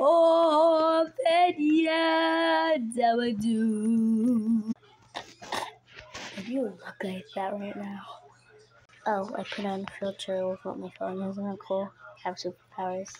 Oh, yeah, that would do. You look like that right now. Oh, I put on a filter with what my phone Isn't that cool. Have superpowers.